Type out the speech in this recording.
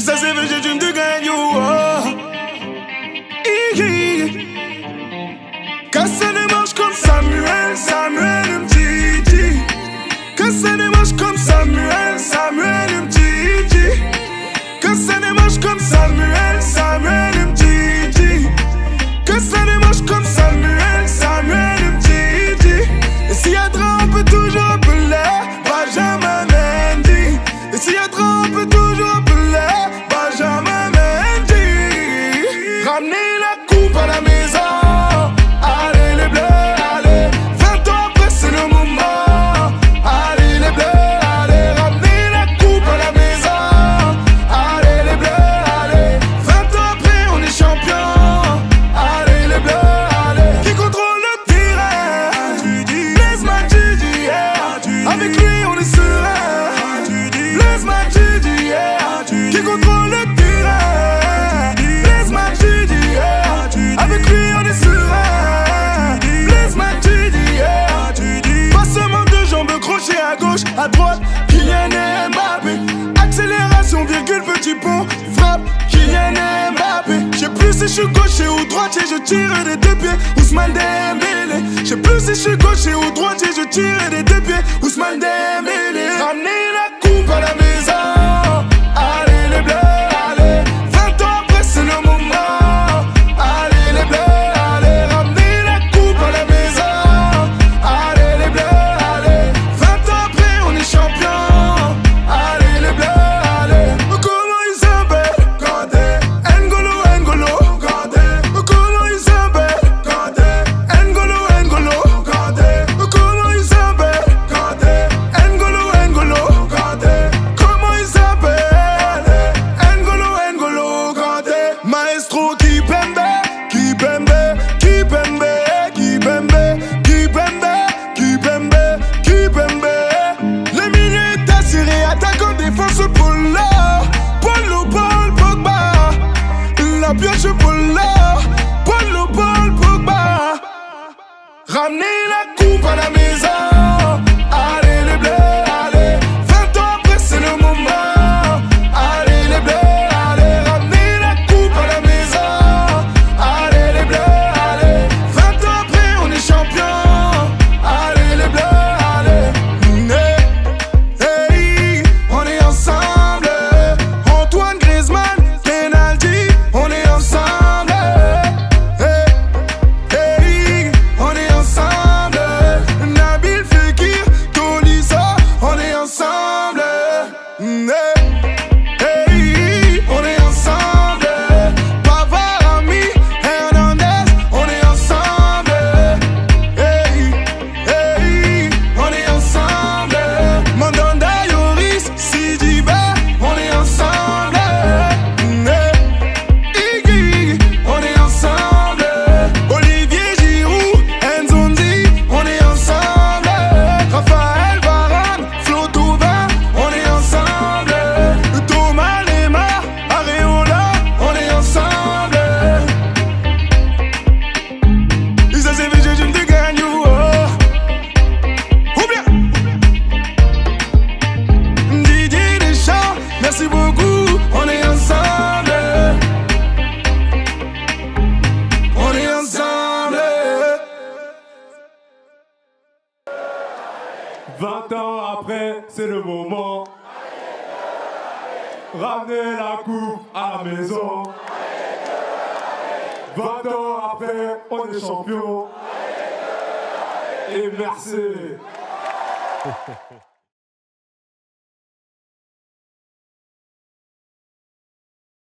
Ça c'est vrai, j'ai de gagner oh. Casser les manches comme Samuel, ça pont, frappe Kylian Mbappé. Plus si je suis gaucher ou droitier, je tire des deux pieds. Ousmane Dembélé. Je sais plus si je suis gaucher ou droitier, je tire des deux pieds. Ousmane Dembélé. Ramenez la coupe à la maison. ça c'est fait, je te gagne. Ou bien Didier Deschamps, merci beaucoup, on est ensemble. On est ensemble. 20 ans après, c'est le moment. Ramenez la coupe à la maison. 20 ans après, on est champion. Et merci.